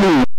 me